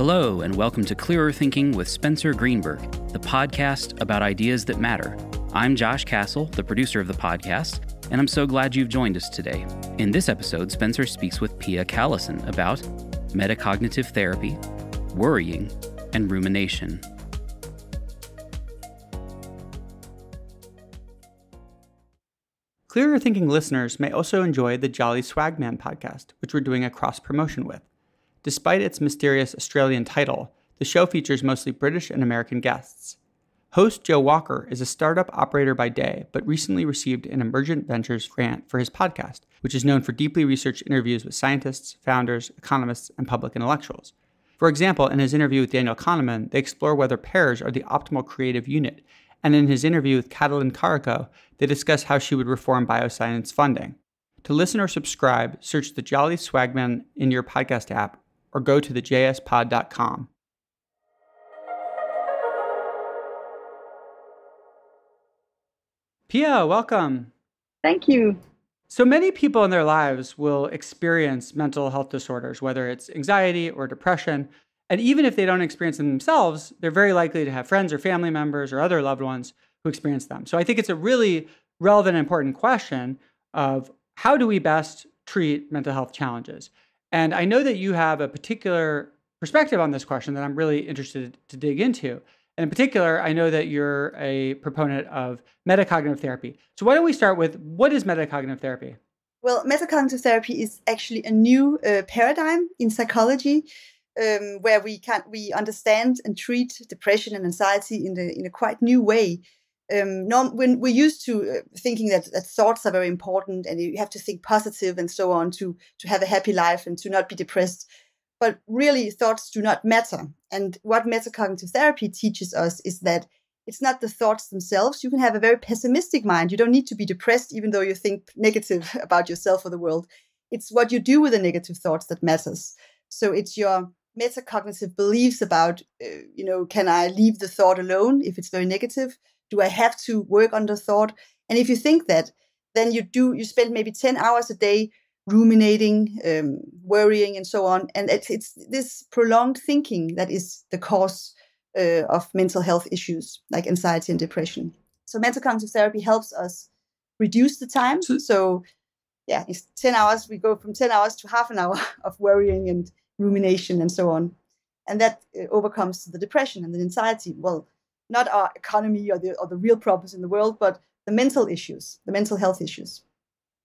Hello, and welcome to Clearer Thinking with Spencer Greenberg, the podcast about ideas that matter. I'm Josh Castle, the producer of the podcast, and I'm so glad you've joined us today. In this episode, Spencer speaks with Pia Callesen about metacognitive therapy, worrying, and rumination. Clearer Thinking listeners may also enjoy the Jolly Swagman podcast, which we're doing a cross promotion with. Despite its mysterious Australian title, the show features mostly British and American guests. Host Joe Walker is a startup operator by day, but recently received an Emergent Ventures grant for his podcast, which is known for deeply researched interviews with scientists, founders, economists, and public intellectuals. For example, in his interview with Daniel Kahneman, they explore whether pairs are the optimal creative unit and in his interview with Katalin Karikó, they discuss how she would reform bioscience funding. To listen or subscribe, search the Jolly Swagman in your podcast app or go to thejspod.com. Pia, welcome. Thank you. So many people in their lives will experience mental health disorders, whether it's anxiety or depression. And even if they don't experience them themselves, they're very likely to have friends or family members or other loved ones who experience them. So I think it's a really relevant and important question of how do we best treat mental health challenges? And I know that you have a particular perspective on this question that I'm really interested to dig into. And in particular, I know that you're a proponent of metacognitive therapy. So why don't we start with what is metacognitive therapy? Well, metacognitive therapy is actually a new uh, paradigm in psychology um, where we can we understand and treat depression and anxiety in the in a quite new way. Um, norm, when we're used to uh, thinking that, that thoughts are very important and you have to think positive and so on to to have a happy life and to not be depressed, but really thoughts do not matter. And what metacognitive therapy teaches us is that it's not the thoughts themselves. You can have a very pessimistic mind. You don't need to be depressed, even though you think negative about yourself or the world. It's what you do with the negative thoughts that matters. So it's your metacognitive beliefs about, uh, you know, can I leave the thought alone if it's very negative? Do I have to work on the thought? And if you think that, then you do, you spend maybe 10 hours a day ruminating, um, worrying, and so on. And it's, it's, this prolonged thinking that is the cause uh, of mental health issues like anxiety and depression. So, metacognitive therapy helps us reduce the time. So, so yeah, it's 10 hours. We go from 10 hours to half an hour of worrying and rumination and so on. And that uh, overcomes the depression and the anxiety. Well, not our economy or the, or the real problems in the world, but the mental issues, the mental health issues.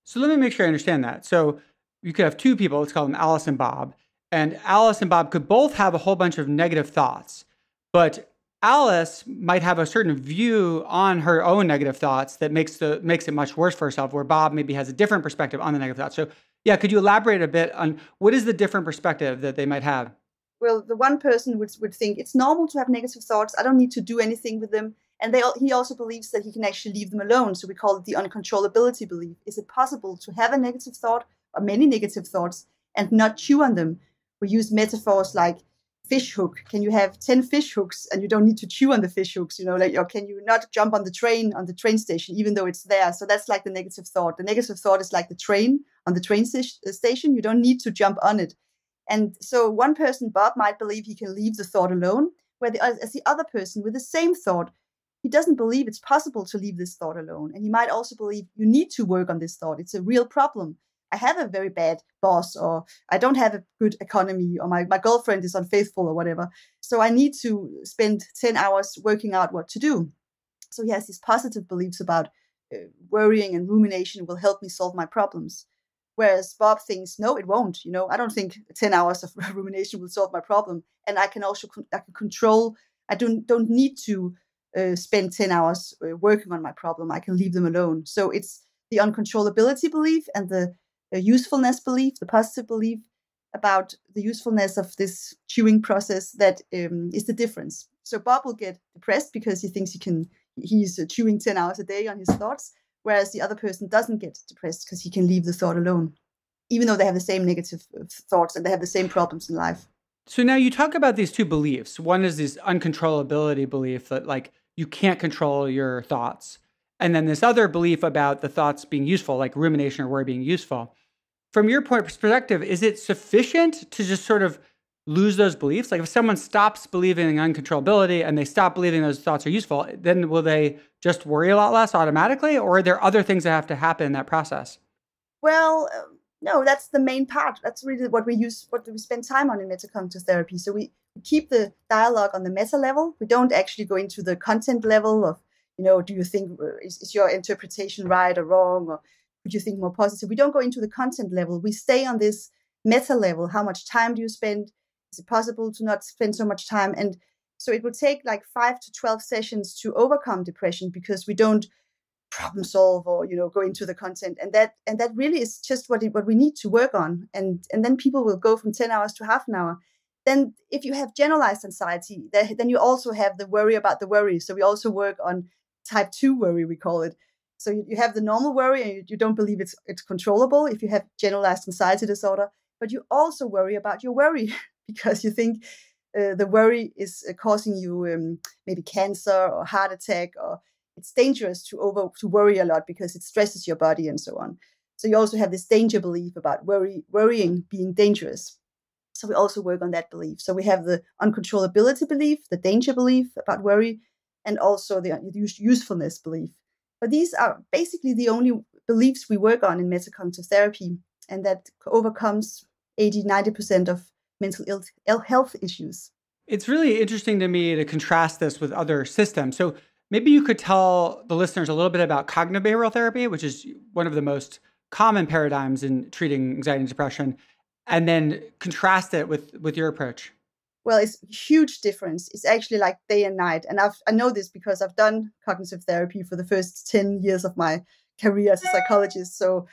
So let me make sure I understand that. So you could have two people, let's call them Alice and Bob, and Alice and Bob could both have a whole bunch of negative thoughts, but Alice might have a certain view on her own negative thoughts that makes the makes it much worse for herself, where Bob maybe has a different perspective on the negative thoughts. So yeah, could you elaborate a bit on what is the different perspective that they might have? Well, the one person would, would think it's normal to have negative thoughts. I don't need to do anything with them. And they, he also believes that he can actually leave them alone. So we call it the uncontrollability belief. Is it possible to have a negative thought or many negative thoughts and not chew on them? We use metaphors like fish hook. Can you have 10 fish hooks and you don't need to chew on the fish hooks? You know, like, or can you not jump on the train on the train station, even though it's there? So that's like the negative thought. The negative thought is like the train on the train station. You don't need to jump on it. And so one person, Bob, might believe he can leave the thought alone, where the, as the other person with the same thought, he doesn't believe it's possible to leave this thought alone. And he might also believe you need to work on this thought. It's a real problem. I have a very bad boss, or I don't have a good economy, or my, my girlfriend is unfaithful, or whatever. So I need to spend 10 hours working out what to do. So he has these positive beliefs about uh, worrying and rumination will help me solve my problems. Whereas Bob thinks, no, it won't. You know, I don't think 10 hours of rumination will solve my problem. And I can also I can control, I don't, don't need to uh, spend 10 hours uh, working on my problem. I can leave them alone. So it's the uncontrollability belief and the a usefulness belief, the positive belief about the usefulness of this chewing process that um, is the difference. So Bob will get depressed because he thinks he can he's uh, chewing 10 hours a day on his thoughts, whereas the other person doesn't get depressed because he can leave the thought alone, even though they have the same negative uh, thoughts and they have the same problems in life. So now you talk about these two beliefs. One is this uncontrollability belief that like you can't control your thoughts. And then this other belief about the thoughts being useful, like rumination or worry being useful. From your point of perspective, is it sufficient to just sort of lose those beliefs? Like if someone stops believing in uncontrollability and they stop believing those thoughts are useful, then will they just worry a lot less automatically? Or are there other things that have to happen in that process? Well, um, no, that's the main part. That's really what we use, what we spend time on in metacognitive therapy. So we keep the dialogue on the meta level. We don't actually go into the content level of, you know, do you think uh, is, is your interpretation right or wrong, or would you think more positive? We don't go into the content level. We stay on this meta level. How much time do you spend? Is it possible to not spend so much time? And so it will take like five to 12 sessions to overcome depression because we don't problem solve or you know go into the content. And that and that really is just what it, what we need to work on. And and then people will go from 10 hours to half an hour. Then if you have generalized anxiety then you also have the worry about the worry. So we also work on type 2 worry we call it. So you, have the normal worry and you don't believe it's it's controllable if you have generalized anxiety disorder but you also worry about your worry because you think uh, the worry is uh, causing you um, maybe cancer or heart attack or it's dangerous to over to worry a lot because it stresses your body and so on. So you also have this danger belief about worry worrying being dangerous. So we also work on that belief. So we have the uncontrollability belief the danger belief about worry and also the usefulness belief. But these are basically the only beliefs we work on in metacognitive therapy and that overcomes 80 90% of mental Ill, health issues. It's really interesting to me to contrast this with other systems. So maybe you could tell the listeners a little bit about cognitive behavioral therapy, which is one of the most common paradigms in treating anxiety and depression, and then contrast it with with your approach. Well, it's a huge difference. It's actually like day and night, and I've I know this because I've done cognitive therapy for the first ten years of my career as a psychologist. So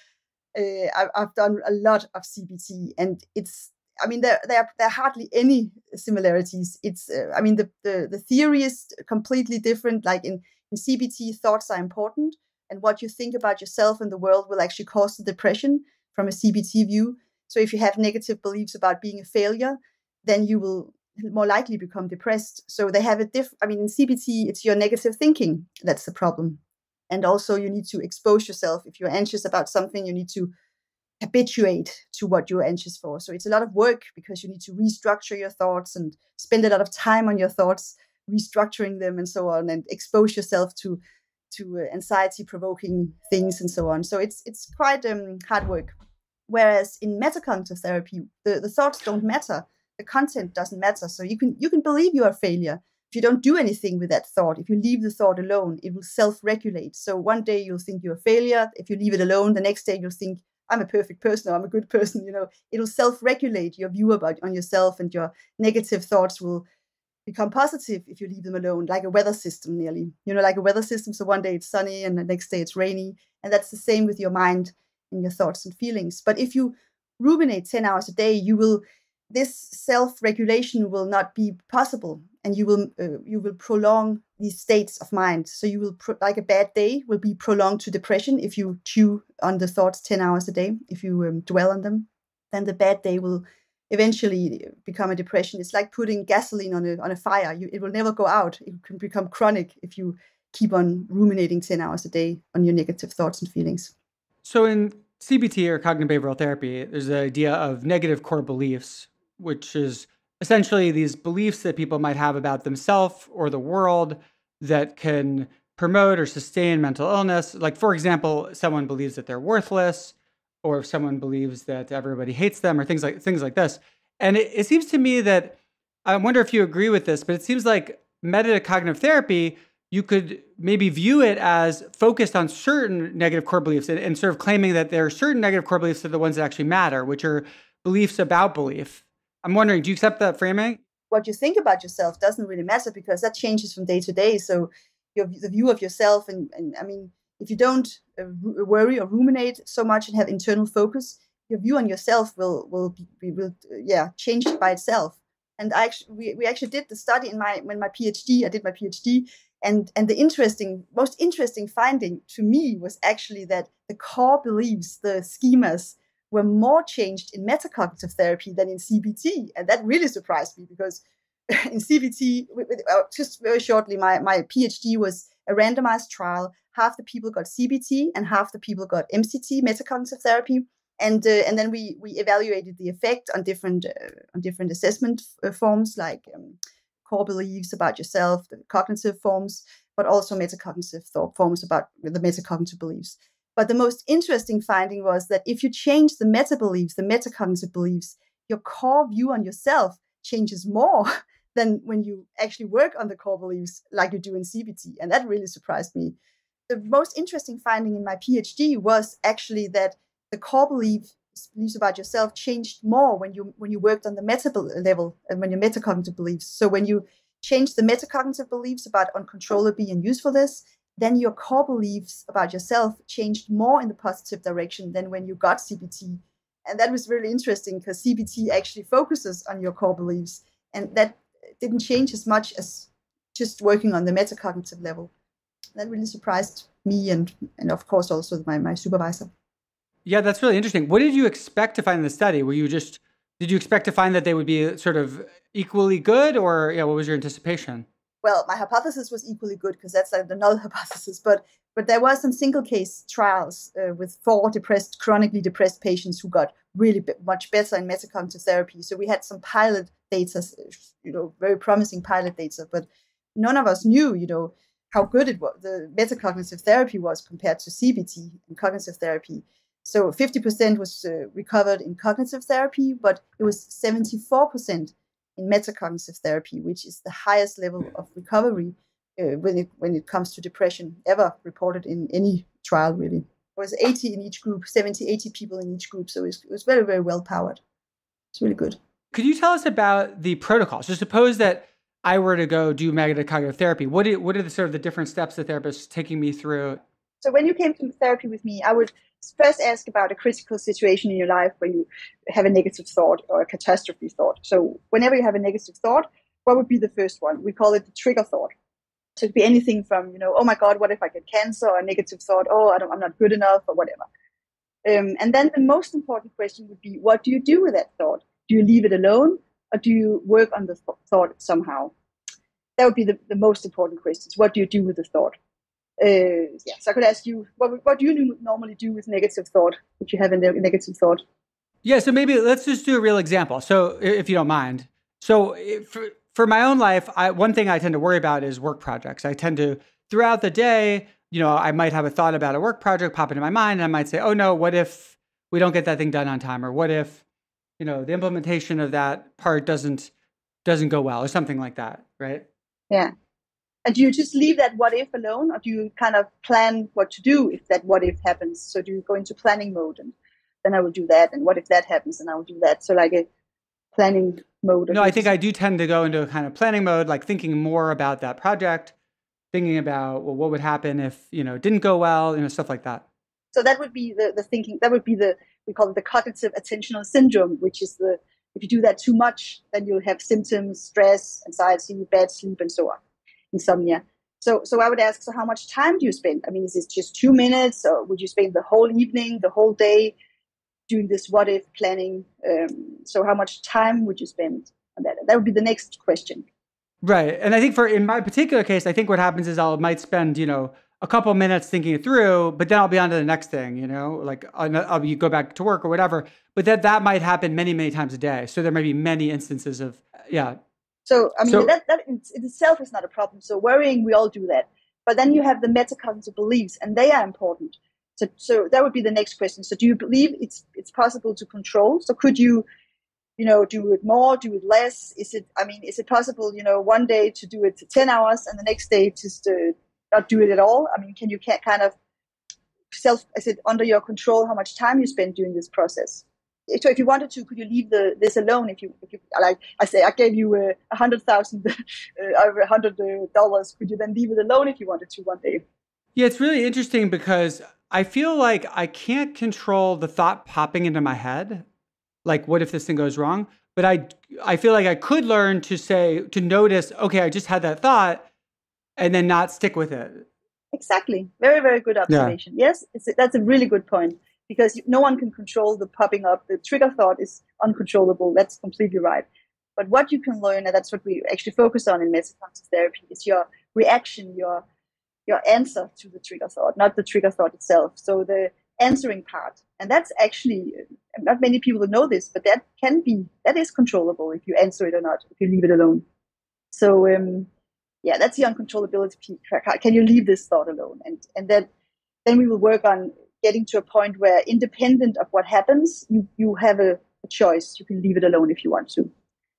uh, I've done a lot of CBT, and it's I mean, there, there, there are hardly any similarities. It's, uh, I mean, the, the, the theory is completely different. Like in, in CBT, thoughts are important, and what you think about yourself and the world will actually cause the depression from a CBT view. So if you have negative beliefs about being a failure, then you will more likely become depressed. So they have a diff. I mean, in CBT, it's your negative thinking that's the problem, and also you need to expose yourself. If you're anxious about something, you need to habituate to what you're anxious for. So it's a lot of work because you need to restructure your thoughts and spend a lot of time on your thoughts, restructuring them and so on, and expose yourself to to uh, anxiety provoking things and so on. So it's it's quite um, hard work. Whereas in metacognitive therapy, the, the thoughts don't matter. The content doesn't matter. So you can you can believe you are a failure. If you don't do anything with that thought, if you leave the thought alone, it will self-regulate. So one day you'll think you're a failure. If you leave it alone, the next day you'll think I'm a perfect person or I'm a good person, you know, it'll self-regulate your view about on yourself and your negative thoughts will become positive if you leave them alone, like a weather system nearly. You know, like a weather system. So one day it's sunny and the next day it's rainy. And that's the same with your mind and your thoughts and feelings. But if you ruminate 10 hours a day, you will this self-regulation will not be possible and you will uh, you will prolong these states of mind. So you will pro- like a bad day will be prolonged to depression if you chew on the thoughts 10 hours a day if you um, dwell on them. Then the bad day will eventually become a depression. It's like putting gasoline on a on a fire. You, it will never go out. It can become chronic if you keep on ruminating 10 hours a day on your negative thoughts and feelings. So in CBT or cognitive behavioral therapy, there's the idea of negative core beliefs, which is essentially these beliefs that people might have about themselves or the world that can promote or sustain mental illness. Like, for example, someone believes that they're worthless, or if someone believes that everybody hates them, or things like things like this. And it, it seems to me that I wonder if you agree with this, but it seems like metacognitive therapy, you could maybe view it as focused on certain negative core beliefs and, and sort of claiming that there are certain negative core beliefs that are the ones that actually matter, which are beliefs about belief I'm wondering, do you accept that framing? What you think about yourself doesn't really matter because that changes from day to day. So your the view of yourself, and, and I mean, if you don't uh, worry or ruminate so much and have internal focus, your view on yourself will will be will yeah change by itself. And I actually we, we actually did the study in my when my PhD I did my PhD and and the interesting most interesting finding to me was actually that the core beliefs the schemas were more changed in metacognitive therapy than in CBT. And that really surprised me because in CBT, uh, just very shortly, my, my PhD was a randomized trial. Half the people got CBT and half the people got MCT, metacognitive therapy. and uh, and then we we evaluated the effect on different uh, on different assessment f- uh, forms like um, core beliefs about yourself, the cognitive forms, but also metacognitive thought forms about the metacognitive beliefs. But the most interesting finding was that if you change the meta beliefs, the metacognitive beliefs, your core view on yourself changes more than when you actually work on the core beliefs like you do in CBT. And that really surprised me. The most interesting finding in my PhD was actually that the core belief, beliefs about yourself changed more when you when you worked on the meta level and when your metacognitive beliefs. So when you change the metacognitive beliefs about uncontrollability and usefulness, then your core beliefs about yourself changed more in the positive direction than when you got CBT. And that was really interesting because CBT actually focuses on your core beliefs. And that didn't change as much as just working on the metacognitive level. That really surprised me and, and of course also my, my supervisor. Yeah, that's really interesting. What did you expect to find in the study? Were you just did you expect to find that they would be sort of equally good, or yeah, what was your anticipation? Well, my hypothesis was equally good because that's like the null hypothesis. But but there were some single case trials uh, with four depressed, chronically depressed patients who got really much better in metacognitive therapy. So we had some pilot data, you know, very promising pilot data, but none of us knew, you know, how good it was. The metacognitive therapy was compared to CBT and cognitive therapy. So 50% was uh, recovered in cognitive therapy, but it was 74% in metacognitive therapy, which is the highest level of recovery uh, when it when it comes to depression ever reported in any trial. Really, it was 80 in each group, 70, 80 people in each group, so it was, it was very very well powered. It's really good. Could you tell us about the protocol? So suppose that I were to go do metacognitive therapy. What are, what are the sort of the different steps the therapist taking me through? So when you came to therapy with me, I would first ask about a critical situation in your life where you have a negative thought or a catastrophe thought. So whenever you have a negative thought, what would be the first one? We call it the trigger thought. So it could be anything from, you know, oh my God, what if I get cancer? Or a negative thought, oh, I don't, I'm not good enough, or whatever. Um, and then the most important question would be, what do you do with that thought? Do you leave it alone, or do you work on the th- thought somehow? That would be the, the most important questions. What do you do with the thought? Uh, yeah, so I could ask you, what, what do you normally do with negative thought if you have a ne- negative thought? Yeah, so maybe let's just do a real example. So, if you don't mind. So, for, for my own life, I, one thing I tend to worry about is work projects. I tend to, throughout the day, you know, I might have a thought about a work project pop into my mind, and I might say, oh no, what if we don't get that thing done on time? Or what if, you know, the implementation of that part doesn't doesn't go well or something like that, right? Yeah. And do you just leave that what if alone, or do you kind of plan what to do if that what if happens? So do you go into planning mode and then I will do that, and what if that happens, and I will do that. So like a planning mode. No, I think I do tend to go into a kind of planning mode, like thinking more about that project, thinking about well, what would happen if you know it didn't go well, you know, stuff like that. So that would be the the thinking. That would be the we call it the cognitive attentional syndrome, which is the if you do that too much, then you'll have symptoms, stress, anxiety, bad sleep, and so on insomnia. So, so I would ask, so how much time do you spend? I mean, is it just two minutes, or would you spend the whole evening, the whole day, doing this what if planning? Um, so, how much time would you spend on that? That would be the next question. Right, and I think for in my particular case, I think what happens is I might spend, you know, a couple minutes thinking it through, but then I'll be on to the next thing, you know, like I'll, I'll be, go back to work or whatever. But that that might happen many, many times a day. So there may be many instances of, yeah, so, I mean, so, that, that in itself is not a problem. So, worrying, we all do that. But then you have the metacognitive beliefs, and they are important. So, so that would be the next question. So, do you believe it's it's possible to control? So, could you, you know, do it more, do it less? Is it? I mean, is it possible, you know, one day to do it to ten hours, and the next day just to not do it at all? I mean, can you can kind of self? Is it under your control how much time you spend doing this process? So if you wanted to, could you leave the this alone? If you, if you like, I say, I gave you uh, a hundred thousand, uh, over a hundred uh, dollars. Could you then leave it alone if you wanted to one day? Yeah, it's really interesting because I feel like I can't control the thought popping into my head, like what if this thing goes wrong? But I, I feel like I could learn to say to notice, okay, I just had that thought, and then not stick with it. Exactly. Very, very good observation. Yeah. Yes, that's a really good point because no one can control the popping up. The trigger thought is uncontrollable. That's completely right. But what you can learn, and that's what we actually focus on in metacognitive therapy, is your reaction, your your answer to the trigger thought, not the trigger thought itself. So the answering part. And that's actually not many people know this, but that can be that is controllable if you answer it or not, if you leave it alone. So um, yeah, that's the uncontrollability. Can you leave this thought alone? And and then then we will work on getting to a point where, independent of what happens, you you have a, a choice. You can leave it alone if you want to.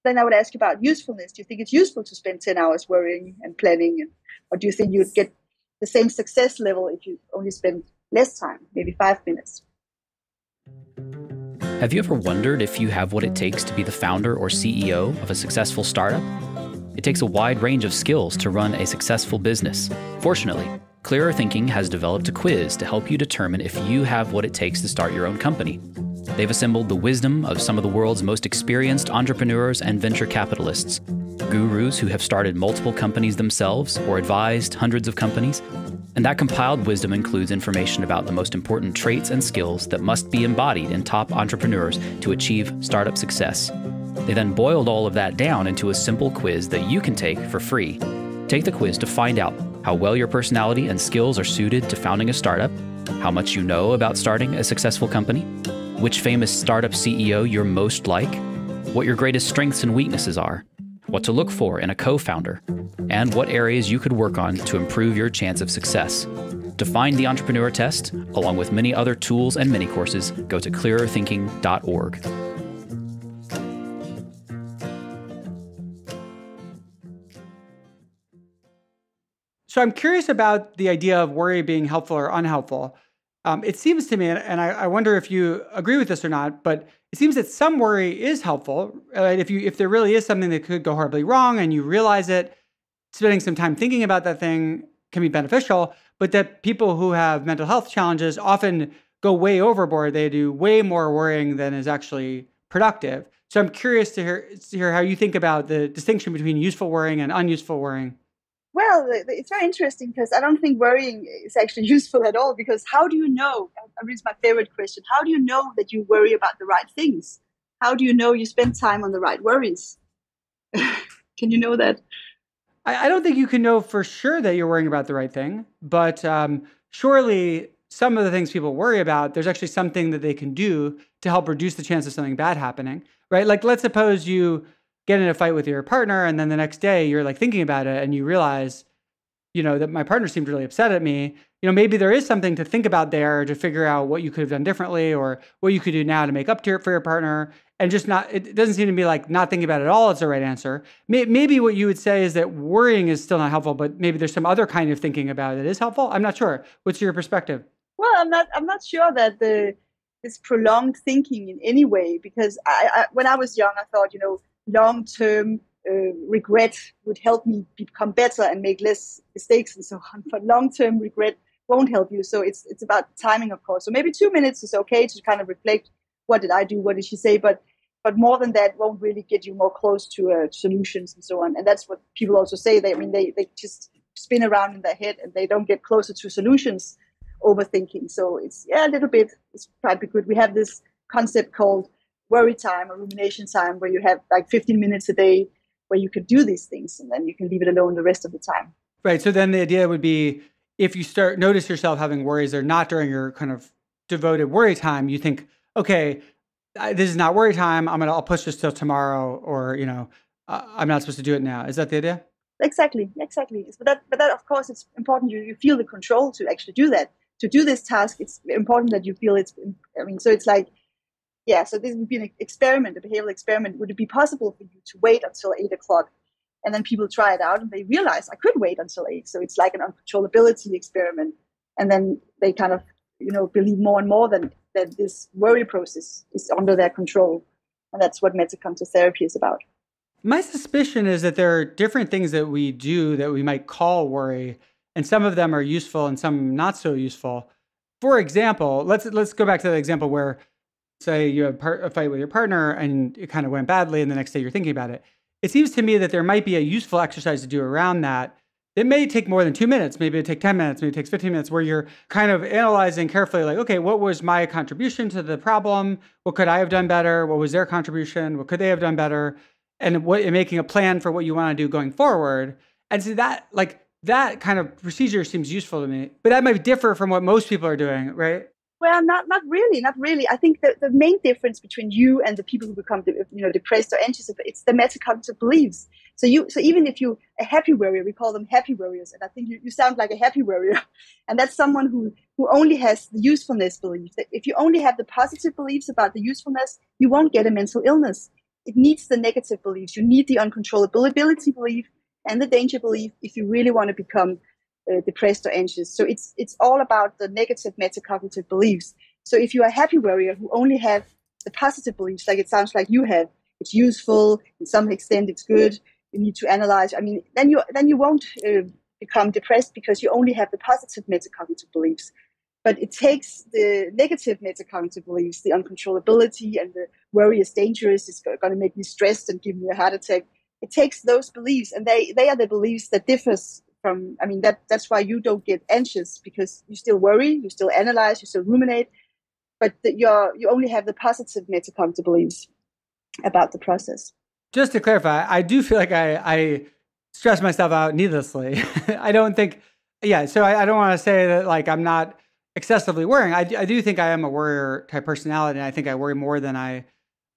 Then I would ask about usefulness. Do you think it's useful to spend ten hours worrying and planning, and, or do you think you'd get the same success level if you only spend less time, maybe five minutes? Have you ever wondered if you have what it takes to be the founder or CEO of a successful startup? It takes a wide range of skills to run a successful business. Fortunately, Clearer Thinking has developed a quiz to help you determine if you have what it takes to start your own company. They've assembled the wisdom of some of the world's most experienced entrepreneurs and venture capitalists, gurus who have started multiple companies themselves or advised hundreds of companies. And that compiled wisdom includes information about the most important traits and skills that must be embodied in top entrepreneurs to achieve startup success. They then boiled all of that down into a simple quiz that you can take for free. Take the quiz to find out how well your personality and skills are suited to founding a startup, how much you know about starting a successful company, which famous startup CEO you're most like, what your greatest strengths and weaknesses are, what to look for in a co founder, and what areas you could work on to improve your chance of success. To find the Entrepreneur Test, along with many other tools and mini courses, go to clearerthinking.org. So I'm curious about the idea of worry being helpful or unhelpful. Um, it seems to me, and I, I, wonder if you agree with this or not, but it seems that some worry is helpful. Right? If you if there really is something that could go horribly wrong and you realize it, spending some time thinking about that thing can be beneficial. But that people who have mental health challenges often go way overboard. They do way more worrying than is actually productive. So I'm curious to hear to hear how you think about the distinction between useful worrying and unuseful worrying. Well, it's very interesting because I don't think worrying is actually useful at all. Because how do you know? I mean, it's my favorite question. How do you know that you worry about the right things? How do you know you spend time on the right worries? can you know that? I, I, don't think you can know for sure that you're worrying about the right thing, but um, surely some of the things people worry about, there's actually something that they can do to help reduce the chance of something bad happening, right? Like, let's suppose you get in a fight with your partner and then the next day you're like thinking about it and you realize you know that my partner seemed really upset at me. You know maybe there is something to think about there to figure out what you could have done differently or what you could do now to make up to it for your partner and just not it doesn't seem to be like not thinking about it at all is the right answer. Maybe what you would say is that worrying is still not helpful but maybe there's some other kind of thinking about it that is helpful. I'm not sure. What's your perspective? Well i'm not i'm not sure that the this prolonged thinking in any way because I, I when i was young i thought you know long term uh, regret would help me become better and make less mistakes and so on. But long term regret won't help you. So it's it's about timing, of course. So maybe two minutes is okay to kind of reflect. What did I do? What did she say? But but more than that won't really get you more close to uh, solutions and so on. And that's what people also say. They I mean they they just spin around in their head and they don't get closer to solutions. Overthinking. So it's yeah a little bit. It's probably good. We have this concept called worry time or rumination time where you have like 15 minutes a day where you could do these things and then you can leave it alone the rest of the time. Right. So then the idea would be if you start notice yourself having worries or not during your kind of devoted worry time, you think, okay, this is not worry time. I'm gonna I'll push this till tomorrow, or you know, uh, I'm not supposed to do it now. Is that the idea? Exactly, exactly. But that, but that, of course, it's important you, you feel the control to actually do that. To do this task, it's important that you feel it's. I mean, so it's like yeah, so this would be an experiment, a behavioral experiment. Would it be possible for you to wait until eight o'clock? And then people try it out and they realize I could wait until eight. So it's like an uncontrollability experiment. And then they kind of, you know, believe more and more that, that this worry process is under their control. And that's what metacounter therapy is about. My suspicion is that there are different things that we do that we might call worry, and some of them are useful and some not so useful. For example, let's let's go back to the example where say you had a fight with your partner and it kind of went badly, and the next day you're thinking about it. It seems to me that there might be a useful exercise to do around that. It may take more than two minutes. Maybe it take 10 minutes. Maybe it takes 15 minutes where you're kind of analyzing carefully, like, okay, what was my contribution to the problem? What could I have done better? What was their contribution? What could they have done better? And what making a plan for what you want to do going forward. And so that, like, that kind of procedure seems useful to me. But that might differ from what most people are doing, right? Well, not not really, not really. I think the, the main difference between you and the people who become you know depressed or anxious, it's the metacognitive beliefs. So you so even if you a happy worrier, we call them happy worriers, and I think you, you sound like a happy worrier, and that's someone who who only has the usefulness belief. That if you only have the positive beliefs about the usefulness, you won't get a mental illness. It needs the negative beliefs. You need the uncontrollability belief and the danger belief if you really want to become uh, depressed or anxious. So it's it's all about the negative metacognitive beliefs. So if you're a happy worrier who only have the positive beliefs, like it sounds like you have, it's useful, in some extent it's good. You need to analyze. I mean, then you then you won't uh, become depressed because you only have the positive metacognitive beliefs. But it takes the negative metacognitive beliefs, the uncontrollability and the worry is dangerous, it's going to make me stressed and give me a heart attack. It takes those beliefs, and they, they are the beliefs that differs from i mean that that's why you don't get anxious because you still worry you still analyze you still ruminate but the, you're you only have the positive metacognitive beliefs about the process. Just to clarify i do feel like i i stress myself out needlessly. I don't think yeah so i, I don't want to say that like i'm not excessively worrying. I, I do think i am a worrier type personality and i think i worry more than i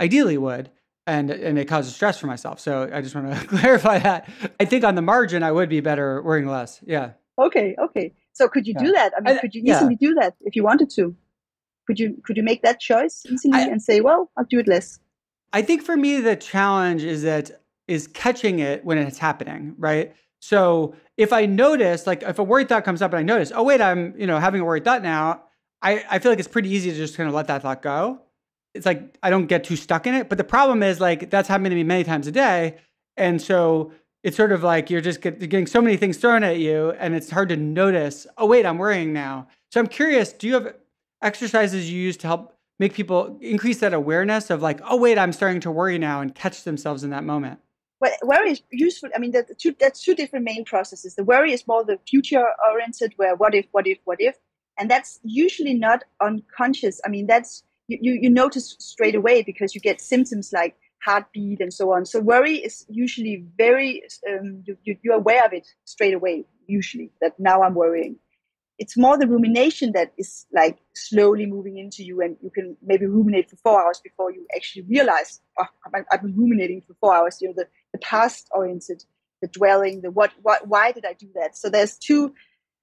ideally would and and it causes stress for myself. So I just want to clarify that. I think on the margin, I would be better worrying less. Yeah. Okay. Okay. So could you yeah. do that? I mean, I, could you easily yeah. do that if you wanted to? Could you could you make that choice easily I, and say, well, I'll do it less? I think for me, the challenge is that is catching it when it's happening, right? So if I notice, like if a worried thought comes up and I notice, oh wait, I'm you know having a worried thought now, I, I feel like it's pretty easy to just kind of let that thought go it's like I don't get too stuck in it. But the problem is like that's happened to me many times a day, and so it's sort of like you're just get, getting so many things thrown at you, and it's hard to notice. Oh wait, I'm worrying now. So I'm curious. Do you have exercises you use to help make people increase that awareness of like, oh wait, I'm starting to worry now, and catch themselves in that moment? Well, worry is useful. I mean, that's two, that's two different main processes. The worry is more the future oriented, where what if, what if, what if, and that's usually not unconscious. I mean, that's you, you, you notice straight away because you get symptoms like heartbeat and so on. So worry is usually very, um, you, you're aware of it straight away, usually, that now I'm worrying. It's more the rumination that is like slowly moving into you, and you can maybe ruminate for four hours before you actually realize, oh, I've been ruminating for four hours. You know, the, the past oriented, the dwelling, the what, what, why did I do that? So there's two,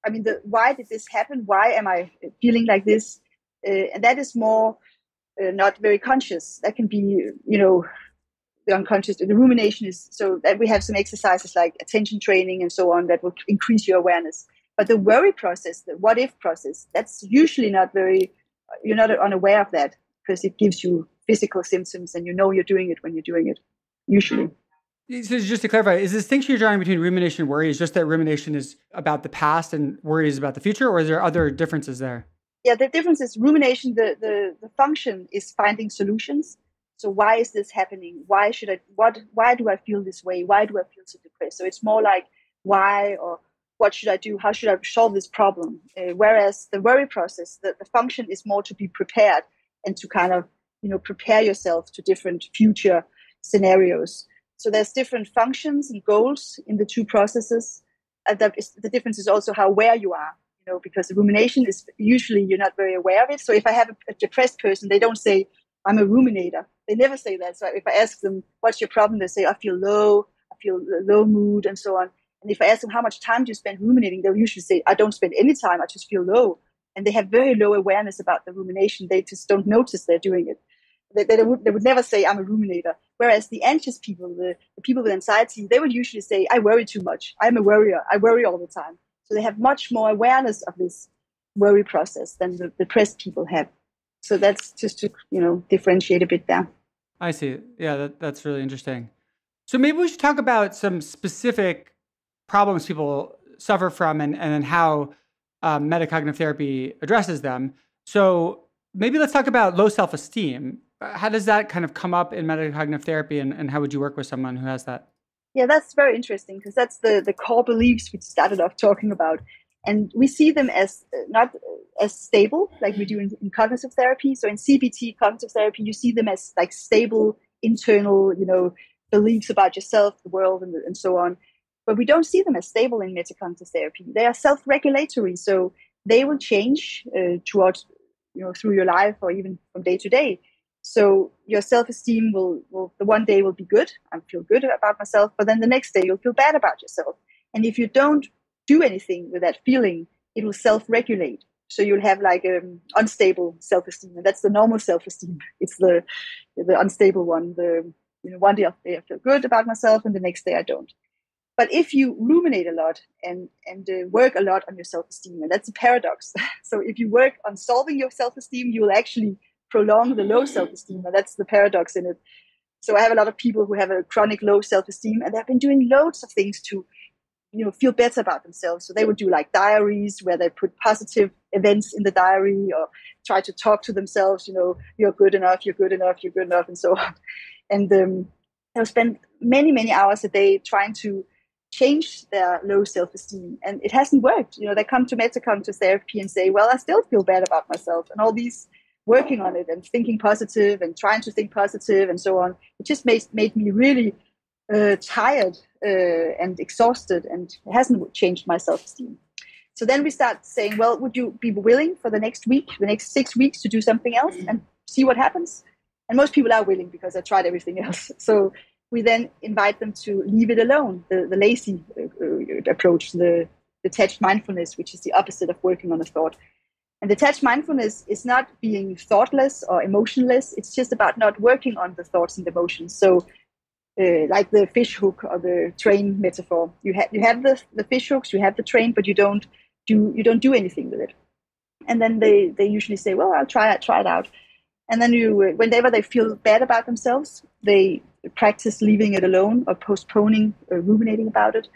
I mean, the why did this happen? Why am I feeling like this? Uh, and that is more uh, not very conscious. That can be, you know, the unconscious. The rumination is so that we have some exercises like attention training and so on that will increase your awareness. But the worry process, the what if process, that's usually not very. You're not unaware of that because it gives you physical symptoms and you know you're doing it when you're doing it. Usually. So just to clarify, is the distinction you're drawing between rumination and worry is just that rumination is about the past and worry is about the future, or is there other differences there? Yeah, the difference is rumination. The, the the function is finding solutions. So why is this happening? Why should I? What? Why do I feel this way? Why do I feel so depressed? So it's more like why or what should I do? How should I solve this problem? Uh, whereas the worry process, the, the function is more to be prepared and to kind of you know prepare yourself to different future scenarios. So there's different functions and goals in the two processes. And the difference is also how aware you are you know, because rumination is usually you're not very aware of it. So if I have a, a, depressed person, they don't say, I'm a ruminator. They never say that. So if I ask them, what's your problem? They say, I feel low, I feel low mood and so on. And if I ask them, how much time do you spend ruminating? They'll usually say, I don't spend any time. I just feel low. And they have very low awareness about the rumination. They just don't notice they're doing it. They, they, would, they would never say, I'm a ruminator. Whereas the anxious people, the, the people with anxiety, they would usually say, I worry too much. I'm a worrier. I worry all the time. They have much more awareness of this worry process than the depressed people have. So that's just to you know differentiate a bit there. I see. Yeah, that, that's really interesting. So maybe we should talk about some specific problems people suffer from and, and how um, metacognitive therapy addresses them. So maybe let's talk about low self esteem. How does that kind of come up in metacognitive therapy, and, and how would you work with someone who has that? Yeah, that's very interesting because that's the, the core beliefs we started off talking about. And we see them as uh, not uh, as stable like we do in, in cognitive therapy. So in CBT cognitive therapy, you see them as like stable internal, you know, beliefs about yourself, the world, and, and so on. But we don't see them as stable in metacognitive therapy. They are self-regulatory, so they will change uh, throughout you know through your life or even from day to day. So your self-esteem will, will the one day will be good. I feel good about myself, but then the next day you'll feel bad about yourself. And if you don't do anything with that feeling, it will self-regulate. So you'll have like um, unstable self-esteem, and that's the normal self-esteem. It's the the unstable one. The you know one day I feel good about myself, and the next day I don't. But if you ruminate a lot and and uh, work a lot on your self-esteem, and that's a paradox. so if you work on solving your self-esteem, you will actually prolong the low self-esteem, and that's the paradox in it. So I have a lot of people who have a chronic low self-esteem, and they've been doing loads of things to, you know, feel better about themselves. So they would do like diaries where they put positive events in the diary, or try to talk to themselves. You know, you're good enough, you're good enough, you're good enough, and so on. And um, they'll spend many, many hours a day trying to change their low self-esteem and it hasn't worked you know they come to metacognitive therapy and say well i still feel bad about myself and all these working on it and thinking positive and trying to think positive and so on. It just made, made me really uh, tired uh, and exhausted and hasn't changed my self-esteem. So then we start saying well would you be willing for the next week the next six weeks to do something else and see what happens? And most people are willing because i tried everything else. So we then invite them to leave it alone, the, the lazy uh, uh, approach, the detached mindfulness, which is the opposite of working on a thought. And detached mindfulness is not being thoughtless or emotionless, it's just about not working on the thoughts and emotions. So, uh, like the fish hook or the train metaphor, you, have you have the, the fish hooks, you have the train, but you don't do, you don't do anything with it. And then they, they usually say, well, I'll try it, try it out. And then you, uh, whenever they feel bad about themselves, they practice leaving it alone or postponing or ruminating about it.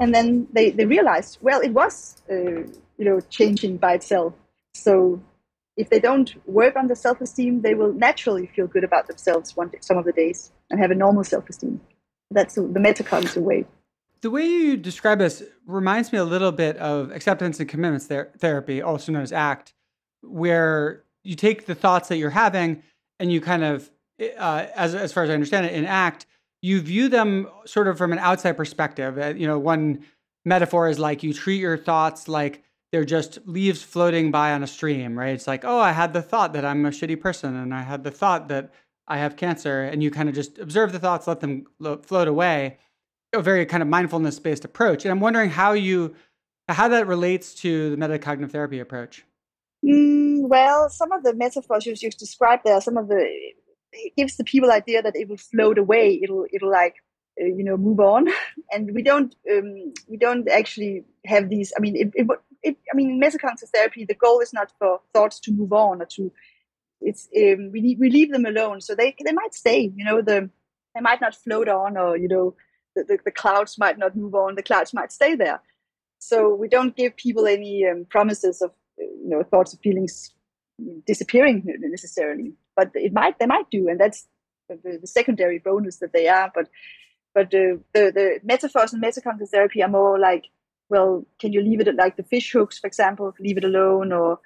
And then they, they realized, well, it was, uh, you know, changing by itself. So if they don't work on the self-esteem, they will naturally feel good about themselves one day, some of the days and have a normal self-esteem. That's the metacognitive way. The way you describe this reminds me a little bit of acceptance and commitments ther- therapy, also known as ACT, where you take the thoughts that you're having and you kind of uh, as as far as I understand it, in ACT, you view them sort of from an outside perspective. Uh, you know, one metaphor is like you treat your thoughts like they're just leaves floating by on a stream, right? It's like, oh, I had the thought that I'm a shitty person, and I had the thought that I have cancer, and you kind of just observe the thoughts, let them float away. A very kind of mindfulness based approach, and I'm wondering how you how that relates to the metacognitive therapy approach. Mm, well, some of the metaphors you just described there, some of the it gives the people idea that it will float away. It'll it'll like uh, you know move on, and we don't um, we don't actually have these. I mean, it, it, I mean, in metacognitive therapy, the goal is not for thoughts to move on or to. It's um, we we leave them alone, so they they might stay. You know, the they might not float on, or you know, the, the, the clouds might not move on. The clouds might stay there. So we don't give people any um, promises of you know thoughts and feelings disappearing necessarily but it might they might do, and that's the, the secondary bonus that they are. But but the the, the metaphors and metacognitive therapy are more like, well, can you leave it like the fish hooks, for example, leave it alone, or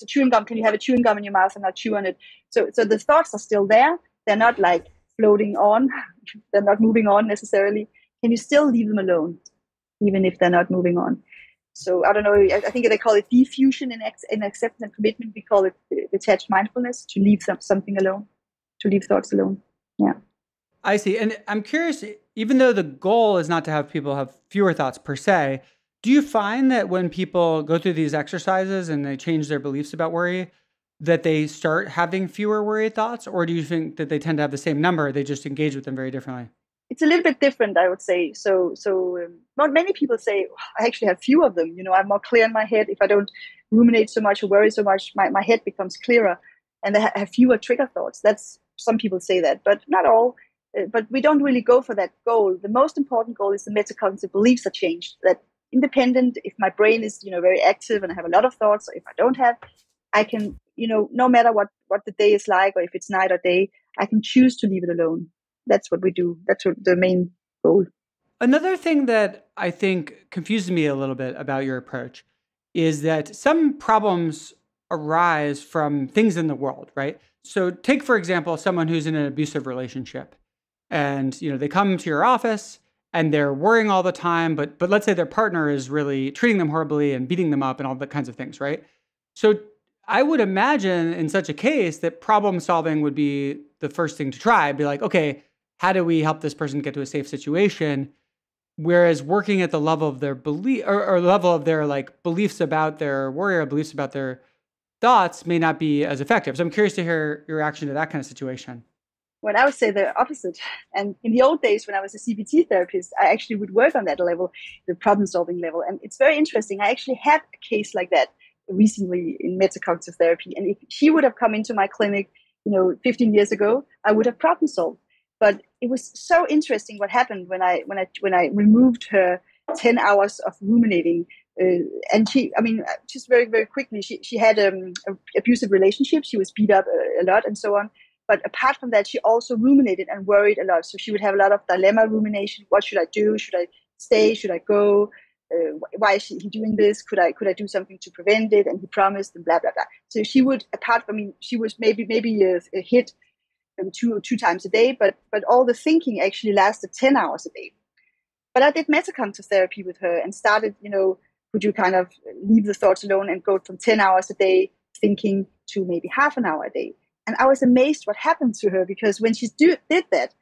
the chewing gum? Can you have a chewing gum in your mouth and not chew on it? So so the thoughts are still there. They're not like floating on. they're not moving on necessarily. Can you still leave them alone, even if they're not moving on? So I don't know. I think they call it defusion in, ex- in acceptance and commitment. We call it uh, detached mindfulness to leave some, something alone, to leave thoughts alone. Yeah. I see. And I'm curious, even though the goal is not to have people have fewer thoughts per se, do you find that when people go through these exercises and they change their beliefs about worry, that they start having fewer worried thoughts? Or do you think that they tend to have the same number? They just engage with them very differently? it's a little bit different, I would say. So, so um, not many people say oh, I actually have few of them. You know, I'm more clear in my head. If I don't ruminate so much or worry so much, my, my head becomes clearer, and I have fewer trigger thoughts. That's some people say that, but not all. Uh, but we don't really go for that goal. The most important goal is the metacognitive beliefs are changed. That independent, if my brain is you know very active and I have a lot of thoughts, or if I don't have, I can you know no matter what what the day is like or if it's night or day, I can choose to leave it alone that's what we do. That's what the main goal. Another thing that I think confuses me a little bit about your approach is that some problems arise from things in the world, right? So take for example someone who's in an abusive relationship and you know they come to your office and they're worrying all the time but but let's say their partner is really treating them horribly and beating them up and all the kinds of things, right? So I would imagine in such a case that problem solving would be the first thing to try. Be like, okay, how do we help this person get to a safe situation? Whereas working at the level of their belief or, or level of their like beliefs about their worry or beliefs about their thoughts may not be as effective. So I'm curious to hear your reaction to that kind of situation. Well, I would say the opposite. And in the old days, when I was a CBT therapist, I actually would work on that level, the problem solving level. And it's very interesting. I actually had a case like that recently in metacognitive therapy. And if she would have come into my clinic, you know, 15 years ago, I would have problem solved. But it was so interesting what happened when I when I when I removed her 10 hours of ruminating. Uh, and she, I mean, uh, just very very quickly, she she had um, an abusive relationship. She was beat up a, a lot and so on. But apart from that, she also ruminated and worried a lot. So she would have a lot of dilemma rumination. What should I do? Should I stay? Should I go? Uh, why is he doing this? Could I could I do something to prevent it? And he promised, and blah blah blah. So she would, apart from, I mean, she was maybe maybe a, a hit um, two two times a day, but but all the thinking actually lasted ten hours a day. But I did metacognitive therapy with her and started, you know, could you kind of leave the thoughts alone and go from ten hours a day thinking to maybe half an hour a day? And I was amazed what happened to her because when she do, did that,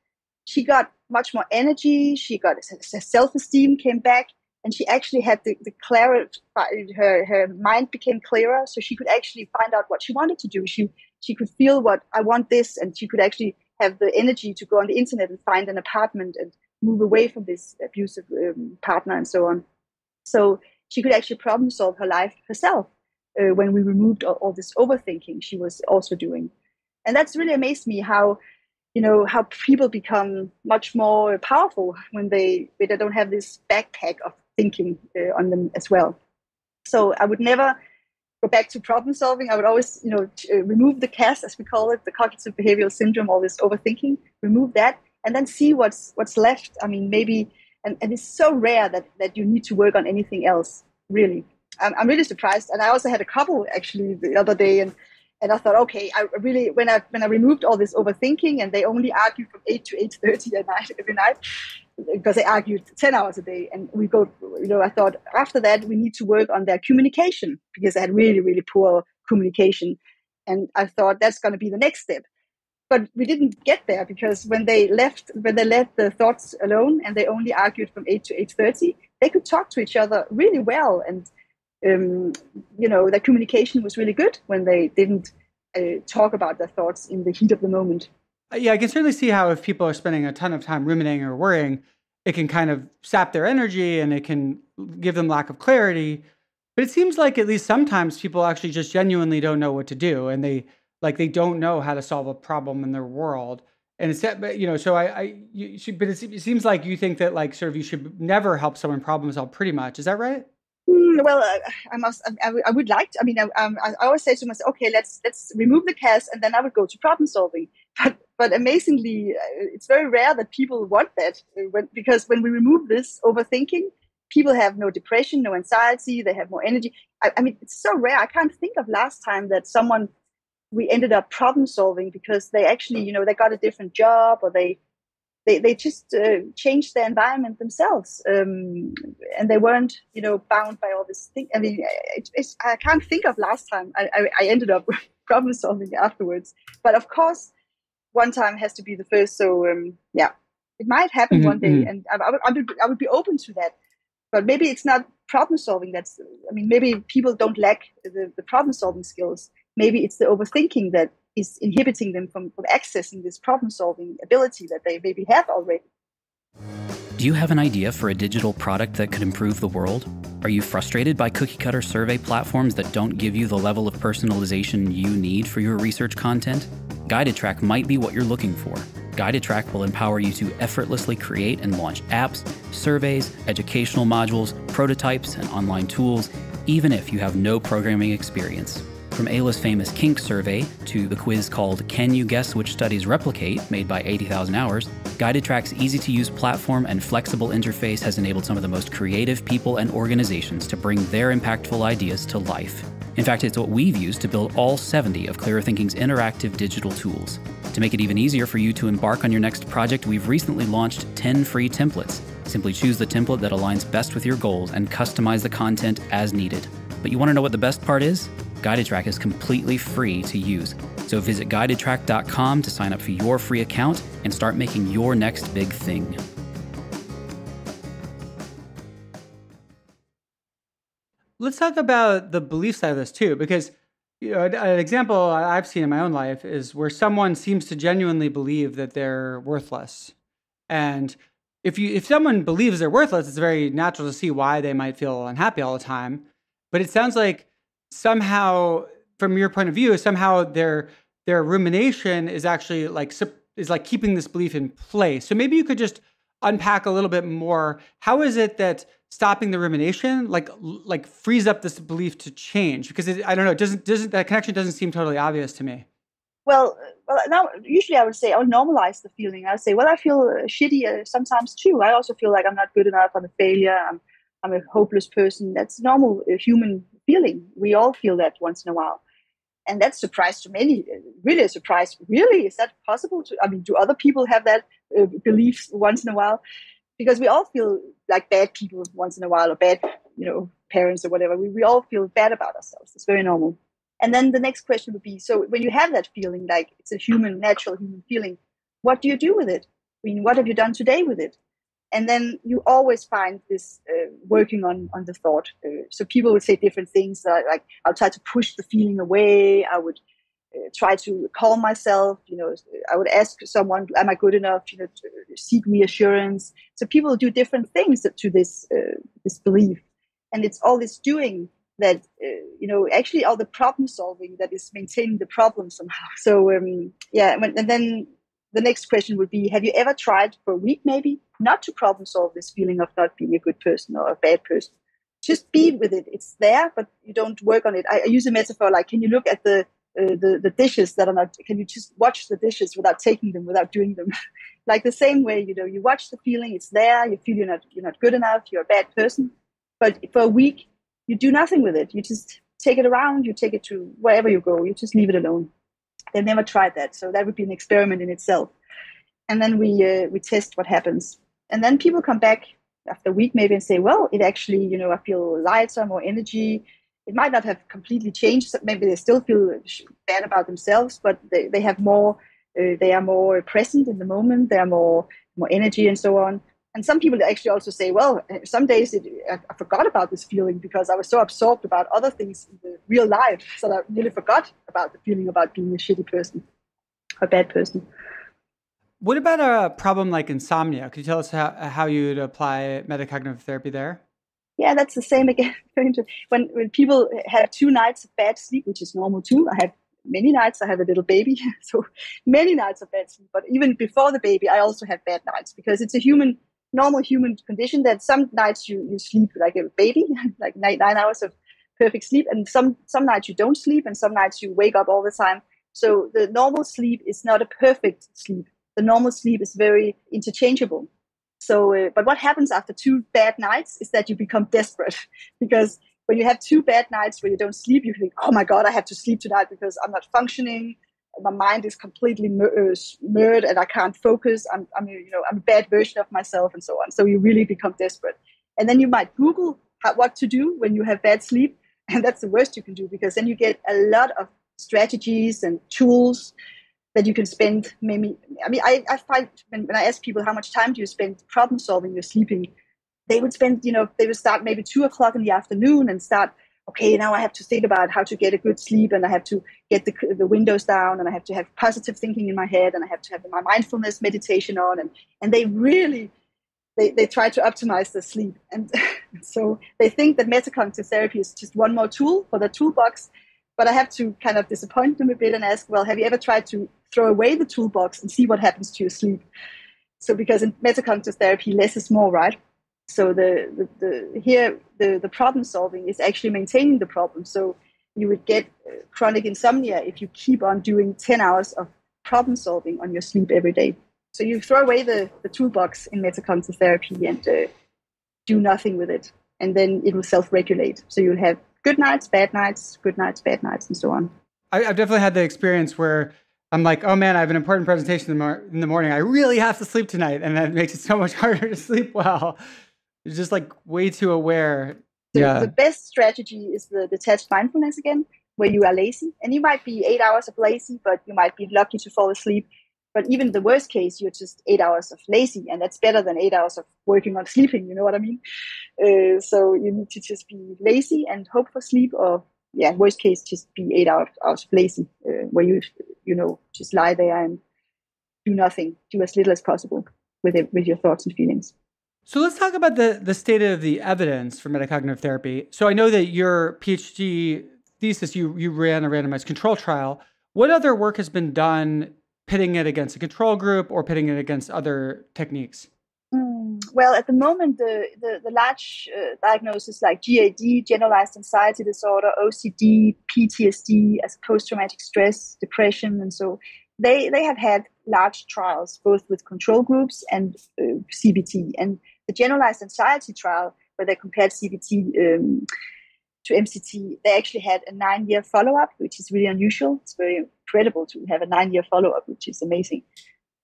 she got much more energy. She got her self esteem came back, and she actually had the, the clarity. Her her mind became clearer, so she could actually find out what she wanted to do. She she could feel what I want this, and she could actually have the energy to go on the internet and find an apartment and move away from this abusive um, partner and so on. So she could actually problem solve her life herself uh, when we removed all, all, this overthinking she was also doing, and that's really amazed me how you know how people become much more powerful when they when they don't have this backpack of thinking uh, on them as well. So I would never go back to problem solving. I would always, you know, uh, remove the CAS, as we call it, the cognitive behavioral syndrome, all this overthinking, remove that, and then see what's what's left. I mean, maybe, and, and it's so rare that that you need to work on anything else. Really, I'm, I'm really surprised. And I also had a couple actually the other day, and and I thought, okay, I really when I when I removed all this overthinking, and they only argue from eight to eight thirty at night every night because they argued ten hours a day, and we go, you know, I thought after that we need to work on their communication because they had really really poor communication, and I thought that's going to be the next step. But we didn't get there because when they left, when they left the thoughts alone, and they only argued from eight to eight thirty, they could talk to each other really well and um, you know, their communication was really good when they didn't uh, talk about their thoughts in the heat of the moment. Uh, yeah, I can certainly see how if people are spending a ton of time ruminating or worrying, it can kind of sap their energy and it can give them lack of clarity. But it seems like at least sometimes people actually just genuinely don't know what to do and they like they don't know how to solve a problem in their world. And it's that, you know, so I, I you but it seems like you think that like sort of you should never help someone problem solve pretty much. Is that right? Mm, well, uh, I must. I, I, would like. To, I mean, I, um, I, always say to myself, okay, let's let's remove the CAS, and then I would go to problem solving. But but amazingly, uh, it's very rare that people want that uh, when, because when we remove this overthinking, people have no depression, no anxiety. They have more energy. I, I mean, it's so rare. I can't think of last time that someone we ended up problem solving because they actually, you know, they got a different job or they they, they just uh, changed their environment themselves um, and they weren't you know bound by all this thing i mean it, i can't think of last time i, I, I ended up problem solving afterwards but of course one time has to be the first so um, yeah it might happen mm-hmm. one day mm-hmm. and I, I, would, I, would, I would be open to that but maybe it's not problem solving that's i mean maybe people don't lack the, the problem solving skills maybe it's the overthinking that is inhibiting them from, from accessing this problem solving ability that they maybe have already. Do you have an idea for a digital product that could improve the world? Are you frustrated by cookie cutter survey platforms that don't give you the level of personalization you need for your research content? GuidedTrack might be what you're looking for. GuidedTrack will empower you to effortlessly create and launch apps, surveys, educational modules, prototypes, and online tools, even if you have no programming experience. From Aella's famous Kink survey to the quiz called Can You Guess Which Studies Replicate, made by 80,000 Hours, GuidedTrack's easy to use platform and flexible interface has enabled some of the most creative people and organizations to bring their impactful ideas to life. In fact, it's what we've used to build all 70 of Clearer Thinking's interactive digital tools. To make it even easier for you to embark on your next project, we've recently launched 10 free templates. Simply choose the template that aligns best with your goals and customize the content as needed. But you want to know what the best part is? GuidedTrack is completely free to use. So visit guidedtrack.com to sign up for your free account and start making your next big thing. Let's talk about the belief side of this too, because you know, an example I've seen in my own life is where someone seems to genuinely believe that they're worthless. And if you if someone believes they're worthless, it's very natural to see why they might feel unhappy all the time. But it sounds like somehow, from your point of view, somehow their their rumination is actually like is like keeping this belief in place. So maybe you could just unpack a little bit more. How is it that stopping the rumination like like frees up this belief to change? Because it, i don't know it doesn't doesn't that connection doesn't seem totally obvious to me. Well well now usually i would say i'll normalize the feeling. I'll say well i feel uh, shitty uh, sometimes too. I also feel like i'm not good enough i'm a failure i'm, I'm a hopeless person. That's normal uh, human feeling. We all feel that once in a while. And that's surprise to many really a surprise. Really is that possible to i mean do other people have that uh, beliefs once in a while? Because we all feel like bad people once in a while or bad you know parents or whatever. We, we all feel bad about ourselves. It's very normal. And then the next question would be so when you have that feeling like it's a human natural human feeling what do you do with it? I mean what have you done today with it and then you always find this uh, working on on the thought uh, so people would say different things uh, like i'll try to push the feeling away i would uh, try to calm myself. You know, I would ask someone, "Am I good enough?" You know, to seek reassurance. So people do different things to this uh, this belief, and it's all this doing that uh, you know actually all the problem solving that is maintaining the problem somehow. So um, yeah, and then the next question would be: Have you ever tried for a week, maybe, not to problem solve this feeling of not being a good person or a bad person? Just be with it. It's there, but you don't work on it. I, I use a metaphor like: Can you look at the uh, the the dishes that are not can you just watch the dishes without taking them without doing them like the same way you know you watch the feeling it's there you feel you're not you're not good enough you're a bad person but for a week you do nothing with it you just take it around you take it to wherever you go you just leave it alone they never tried that so that would be an experiment in itself and then we uh, we test what happens and then people come back after a week maybe and say well it actually you know i feel lighter more energy it might not have completely changed. Maybe they still feel bad about themselves, but they, they have more, uh, they are more present in the moment. They are more more energy and so on. And some people actually also say, well, some days it, I, forgot about this feeling because I was so absorbed about other things in the real life that I really forgot about the feeling about being a shitty person, a bad person. What about a problem like insomnia? Could you tell us how, how you would apply metacognitive therapy there? yeah, that's the same again. when when people have two nights of bad sleep, which is normal too. I have many nights. I have a little baby, so many nights of bad sleep. But even before the baby, I also have bad nights because it's a human, normal human condition that some nights you, you sleep like a baby, like nine, nine hours of perfect sleep, and some some nights you don't sleep, and some nights you wake up all the time. So the normal sleep is not a perfect sleep. The normal sleep is very interchangeable. So, uh, but what happens after two bad nights is that you become desperate because when you have two bad nights where you don't sleep, you think, "Oh my God, I have to sleep tonight because I'm not functioning. My mind is completely mirrored, uh, and I can't focus. I'm, I'm, you know, I'm a bad version of myself, and so on." So you really become desperate, and then you might Google how, what to do when you have bad sleep, and that's the worst you can do because then you get a lot of strategies and tools that you can spend maybe i mean i, I find when, when i ask people how much time do you spend problem solving you're sleeping they would spend you know they would start maybe two o'clock in the afternoon and start okay now i have to think about how to get a good sleep and i have to get the, the windows down and i have to have positive thinking in my head and i have to have my mindfulness meditation on and and they really they, they try to optimize their sleep and so they think that metacognitive therapy is just one more tool for the toolbox but I have to kind of disappoint them a bit and ask, well, have you ever tried to throw away the toolbox and see what happens to your sleep? So because in metacognitive therapy, less is more, right? So the, the, the here the, the problem solving is actually maintaining the problem. So you would get uh, chronic insomnia if you keep on doing 10 hours of problem solving on your sleep every day. So you throw away the, the toolbox in metacognitive therapy and uh, do nothing with it. And then it will self regulate. So you'll have good nights, bad nights, good nights, bad nights, and so on. I, have definitely had the experience where I'm like, oh man, I have an important presentation in the, mor- in the morning. I really have to sleep tonight. And that makes it so much harder to sleep well. It's just like way too aware. The, yeah. the best strategy is the detached mindfulness again. where you are lazy. And you might be eight hours of lazy, but you might be lucky to fall asleep. But even the worst case, you're just eight hours of lazy, and that's better than eight hours of working on sleeping. You know what I mean? Uh, so you need to just be lazy and hope for sleep, or yeah, worst case, just be eight hours, hours of lazy, uh, where you you know just lie there and do nothing, do as little as possible with it, with your thoughts and feelings. So let's talk about the the state of the evidence for metacognitive therapy. So I know that your PhD thesis you you ran a randomized control trial. What other work has been done pitting it against a control group or pitting it against other techniques? Mm, well, at the moment, the, the, the large uh, diagnoses like GAD, generalized anxiety disorder, OCD, PTSD as post traumatic stress, depression, and so they, they have had large trials, both with control groups and uh, CBT. And the generalized anxiety trial, where they compared CBT um, to MCT, they actually had a nine year follow up, which is really unusual. It's very incredible to have a nine year follow up, which is amazing.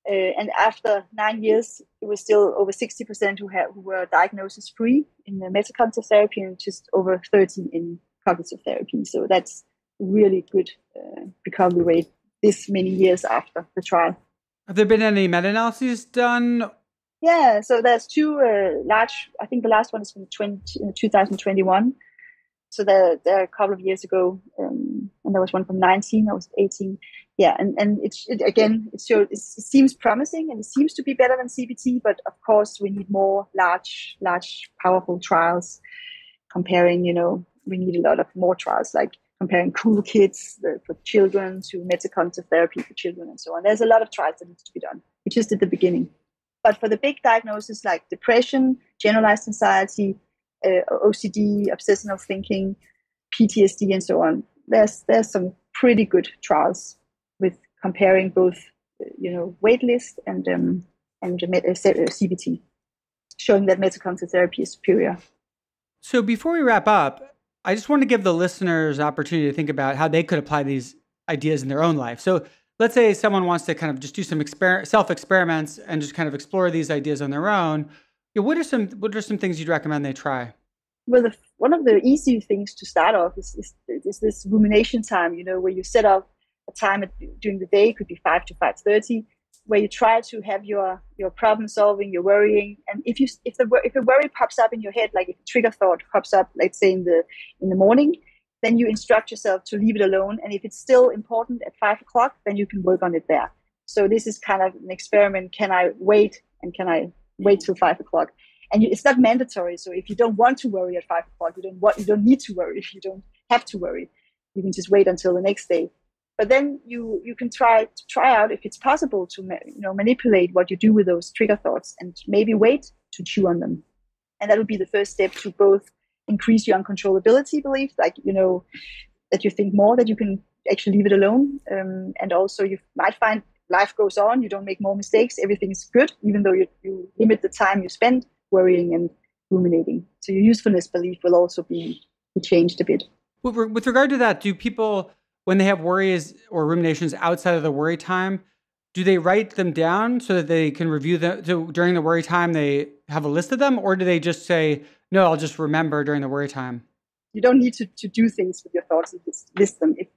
Uh, and after nine years, it was still over 60% who, had, who were diagnosis free in the metacognitive therapy and just over 30 in cognitive therapy. So that's really good uh, recovery rate this many years after the trial. Have there been any meta analyses done? Yeah, so there's two uh, large, I think the last one is from 20, 2021 so there, there a couple of years ago, um, and there was one from 19. I was 18. Yeah, and and it's it, again, it, showed, it seems promising and it seems to be better than CBT, but of course we need more large, large, powerful trials. Comparing, you know, we need a lot of more trials, like comparing cool kids for children to metacognitive therapy for children and so on. There's a lot of trials that needs to be done. We just at the beginning. But for the big diagnoses like depression, generalized anxiety, uh, OCD, obsessive thinking, PTSD, and so on. There's there's some pretty good trials with comparing both, you know, waitlist and um, and uh, CBT, showing that metacognitive therapy is superior. So before we wrap up, I just want to give the listeners opportunity to think about how they could apply these ideas in their own life. So let's say someone wants to kind of just do some exper- self experiments and just kind of explore these ideas on their own. What are some what are some things you'd recommend they try? Well, the, one of the easy things to start off is, is, is this rumination time. You know, where you set up a time at, during the day, could be five to five thirty, where you try to have your your problem solving, your worrying, and if you if the if a worry pops up in your head, like if a trigger thought pops up, let's say in the in the morning, then you instruct yourself to leave it alone. And if it's still important at five o'clock, then you can work on it there. So this is kind of an experiment. Can I wait and can I wait till five o'clock. And you, it's not mandatory. So if you don't want to worry at five o'clock, you don't want, you don't need to worry. If you don't have to worry, you can just wait until the next day. But then you you can try to try out if it's possible to you know manipulate what you do with those trigger thoughts and maybe wait to chew on them. And that would be the first step to both increase your uncontrollability belief, like you know that you think more that you can actually leave it alone, um, and also you might find life goes on, you don't make more mistakes, everything is good, even though you, you limit the time you spend worrying and ruminating. So your usefulness belief will also be, be changed a bit. With, with regard to that, do people, when they have worries or ruminations outside of the worry time, do they write them down so that they can review them so during the worry time they have a list of them or do they just say no i'll just remember during the worry time you don't need to, to do things with your thoughts and just list them if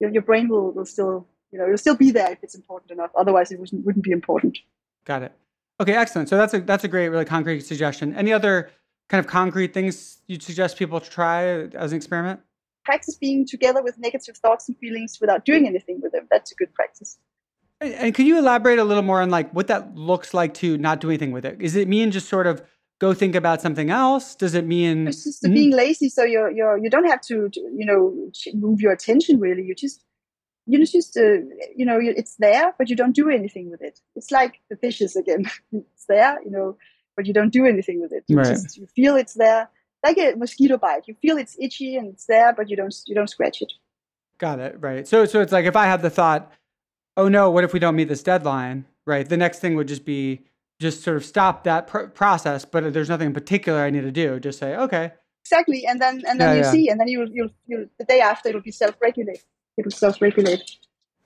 your, your brain will, will still you know, it'll still be there if it's important enough. Otherwise, it wouldn't, wouldn't be important. Got it. Okay, excellent. So that's a that's a great, really concrete suggestion. Any other kind of concrete things you'd suggest people to try as an experiment? Practice being together with negative thoughts and feelings without doing anything with them. That's a good practice. And, and can you elaborate a little more on like what that looks like to not do anything with it? Is it mean just sort of go think about something else? Does it mean it's just mm-hmm. being lazy? So you're you're you don't have to you know move your attention really. You just you know just uh, you know it's there but you don't do anything with it it's like the dishes again it's there you know but you don't do anything with it you right. just you feel it's there like a mosquito bite you feel it's itchy and it's there but you don't you don't scratch it got it right so so it's like if i have the thought oh no what if we don't meet this deadline right the next thing would just be just sort of stop that pr- process but there's nothing in particular i need to do just say okay exactly and then and then yeah, you yeah. see and then you'll you'll you'll the day after it'll be self-regulated it'll self-regulate.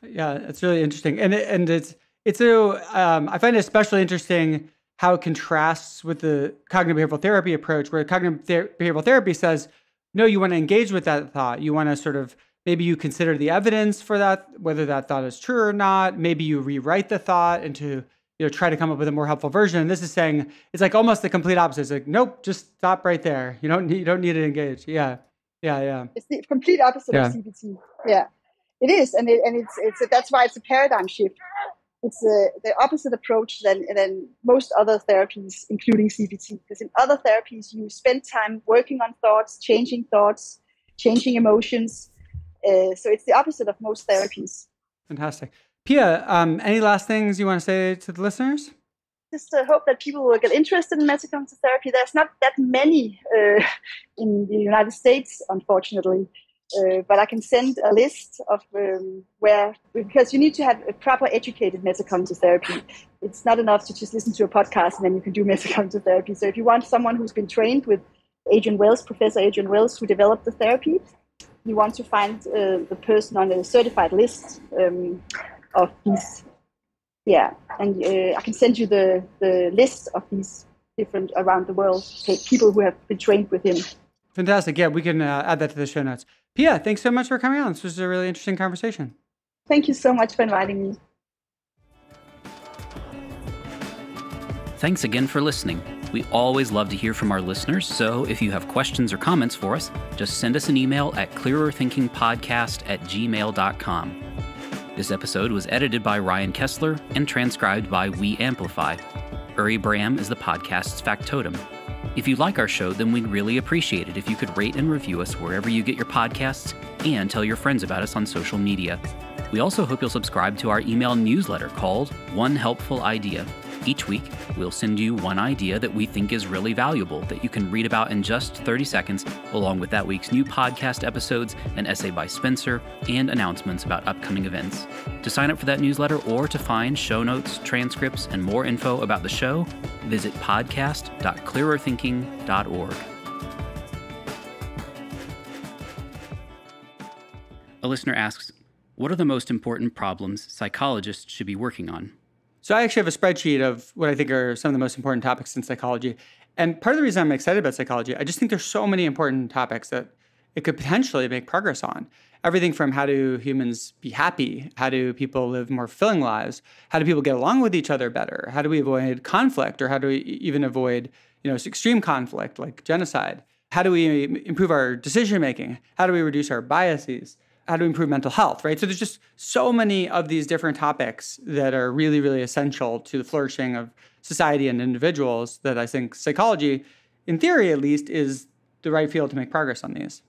Yeah, it's really interesting, and it, and it's it's a um, I find it especially interesting how it contrasts with the cognitive behavioral therapy approach, where cognitive ther- behavioral therapy says, no, you want to engage with that thought, you want to sort of maybe you consider the evidence for that, whether that thought is true or not. Maybe you rewrite the thought into you know try to come up with a more helpful version. And this is saying it's like almost the complete opposite. It's like nope, just stop right there. You don't need you don't need to engage. Yeah, yeah, yeah. It's the complete opposite yeah. of CBT. Yeah, it is, and it, and it's it's that's why it's a paradigm shift. It's a, the opposite approach than than most other therapies, including CBT. Because in other therapies, you spend time working on thoughts, changing thoughts, changing emotions. Uh, so it's the opposite of most therapies. Fantastic. Pia, um, any last things you want to say to the listeners? Just uh, hope that people will get interested in metacognitive therapy. There's not that many uh, in the United States, unfortunately. Uh, but I can send a list of um, where, because you need to have a proper educated metacognitive therapy. It's not enough to just listen to a podcast and then you can do metacognitive therapy. So if you want someone who's been trained with Adrian Wells, Professor Adrian Wells, who developed the therapy, you want to find uh, the person on a certified list um, of these. Yeah, and uh, I can send you the, the list of these different around the world people who have been trained with him. Fantastic. Yeah, we can uh, add that to the show notes. Pia, thanks so much for coming on. This was a really interesting conversation. Thank you so much for inviting me. Thanks again for listening. We always love to hear from our listeners, so if you have questions or comments for us, just send us an email at clearerthinkingpodcast at gmail.com. This episode was edited by Ryan Kessler and transcribed by WeAmplify. Uri Bram is the podcast's factotum. If you like our show, then we'd really appreciate it if you could rate and review us wherever you get your podcasts and tell your friends about us on social media. We also hope you'll subscribe to our email newsletter called One Helpful Idea. Each week, we'll send you one idea that we think is really valuable that you can read about in just 30 seconds, along with that week's new podcast episodes, an essay by Spencer, and announcements about upcoming events. To sign up for that newsletter or to find show notes, transcripts, and more info about the show, visit podcast.clearerthinking.org. A listener asks, What are the most important problems psychologists should be working on? So I actually have a spreadsheet of what I think are some of the most important topics in psychology. And part of the reason I'm excited about psychology, I just think there's so many important topics that it could potentially make progress on. Everything from how do humans be happy? How do people live more fulfilling lives? How do people get along with each other better? How do we avoid conflict or how do we even avoid, you know, extreme conflict like genocide? How do we um, improve our decision making? How do we reduce our biases? How to improve mental health, right? So there's just so many of these different topics that are really, really essential to the flourishing of society and individuals that I think psychology, in theory at least, is the right field to make progress on these.